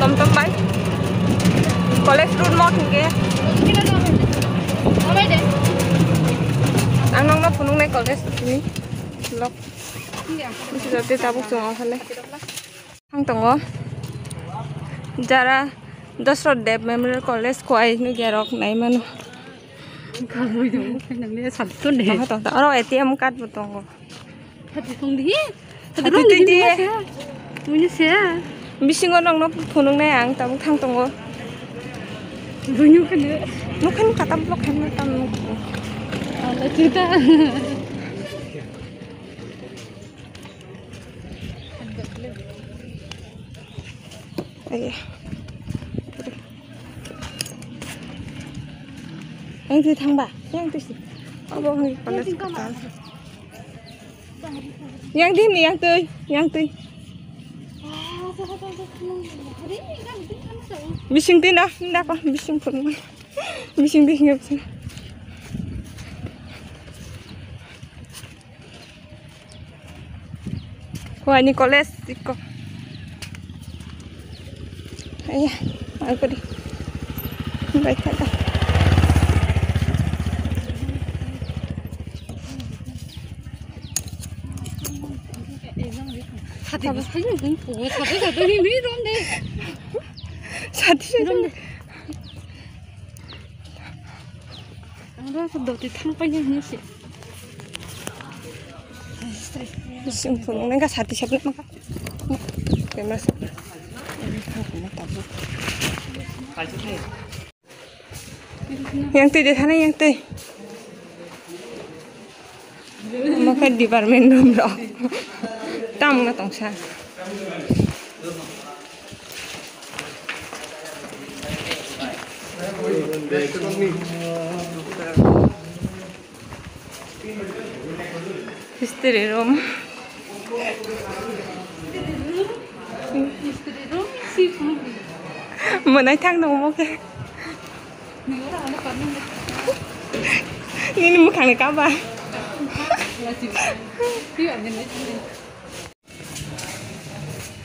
tonton bay koles run mo kinge ang nong nong punung na koles ini lok ini sudah tabuk tuh mau sana hang tunggu jara dosro deb memorial koles kuai nu gerok naik mana kamu itu kan dia satu nih orang etiam kat butong satu tunggu satu tunggu punya saya manu. 가보이도 그냥 sabton deh. Tong tong tong. Aro ATM card bu tongo. Hati tong di. Hati tong di. Punya saya. Bisingo nong no punung nai ang tabuk thang tongo. Punya kan ya. Nu kan kata blok kan tam nu. Ada cerita. Ay. Anh từ thang bà, yang từ gì? Ở Bising din ah, hindi pa bising po naman. Bising din nga bising. Kuha ni Nicoles, iko. Ayan, ako din. Bye ka ka. 사대기 살려 눈고 사대 사대기 왜 이런데? 사대 이런데 알아서 너도 탕빵이 하니시 지금 보는 내가 사대 샵을 막아 얼마나 yang tidak sana yang teh maka di parmen dong tam nó tổng sản History room. History room. Seafood. Mình nói thang đồng ok. Nên mình khẳng định các bạn.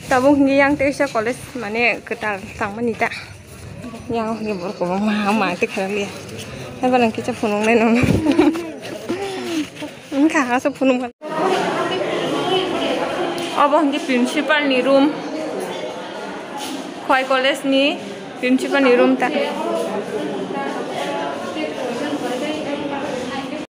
Tabung ni yang tesa college mane ketal tang manita. Yang ni bor ko ma ma te khara lia. Hai balang ki cha phunung nei no. Ang kha ka sa phunung. Abo hangi principal ni room. Khoi college ni principal ni room ta.